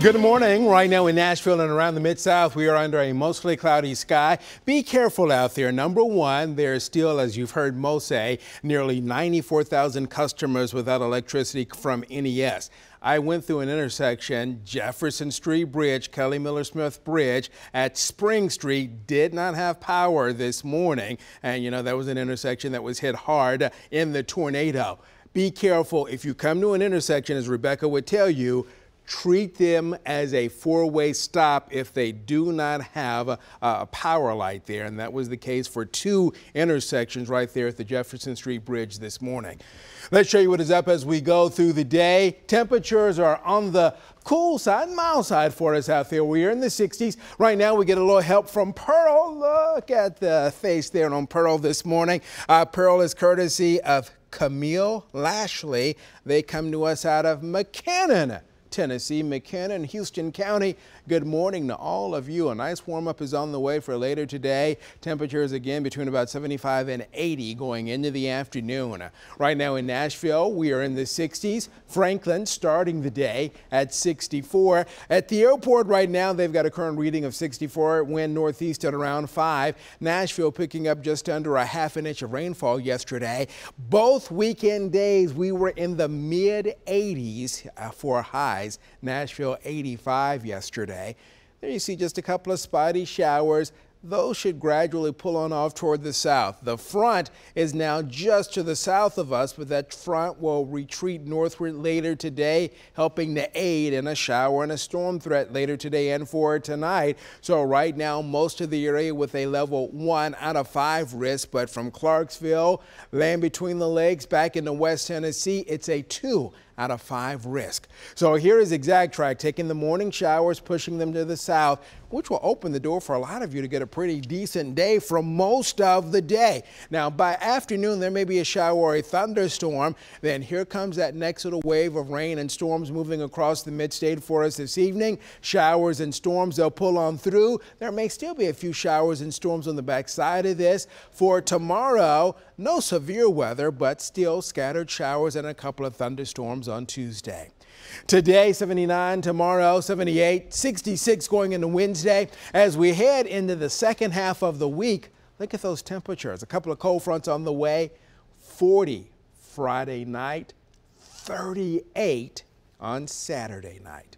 Good morning. Right now in Nashville and around the Mid South, we are under a mostly cloudy sky. Be careful out there. Number one, there's still, as you've heard Mo say, nearly 94,000 customers without electricity from NES. I went through an intersection, Jefferson Street Bridge, Kelly Miller Smith Bridge at Spring Street did not have power this morning. And you know, that was an intersection that was hit hard in the tornado. Be careful if you come to an intersection, as Rebecca would tell you, treat them as a four-way stop if they do not have a, a, power light there. And that was the case for two intersections right there at the Jefferson Street Bridge this morning. Let's show you what is up as we go through the day. Temperatures are on the cool side, mild side for us out there. We are in the 60s. Right now we get a little help from Pearl. Look at the face there on Pearl this morning. Uh, Pearl is courtesy of Camille Lashley. They come to us out of McKinnon. Tennessee, McKinnon, Houston County. Good morning to all of you. A nice warm up is on the way for later today. Temperatures again between about 75 and 80 going into the afternoon. Right now in Nashville, we are in the 60s. Franklin starting the day at 64. At the airport right now, they've got a current reading of 64. Wind northeast at around 5. Nashville picking up just under a half an inch of rainfall yesterday. Both weekend days, we were in the mid 80s uh, for highs Nashville 85 yesterday. There you see just a couple of spotty showers those should gradually pull on off toward the south. The front is now just to the south of us, but that front will retreat northward later today, helping to aid in a shower and a storm threat later today and for tonight. So right now, most of the area with a level one out of five risk, but from Clarksville, land between the lakes back into West Tennessee, it's a two out of five risk. So here is ExactTrack taking the morning showers, pushing them to the south, which will open the door for a lot of you to get a pretty decent day for most of the day. Now, by afternoon, there may be a shower or a thunderstorm. Then here comes that next little wave of rain and storms moving across the mid-state for us this evening. Showers and storms, they'll pull on through. There may still be a few showers and storms on the backside of this. For tomorrow, no severe weather, but still scattered showers and a couple of thunderstorms on Tuesday. Today, 79, tomorrow, 78, 66 going into Wednesday. As we head into the second half of the week, look at those temperatures. A couple of cold fronts on the way. 40 Friday night, 38 on Saturday night.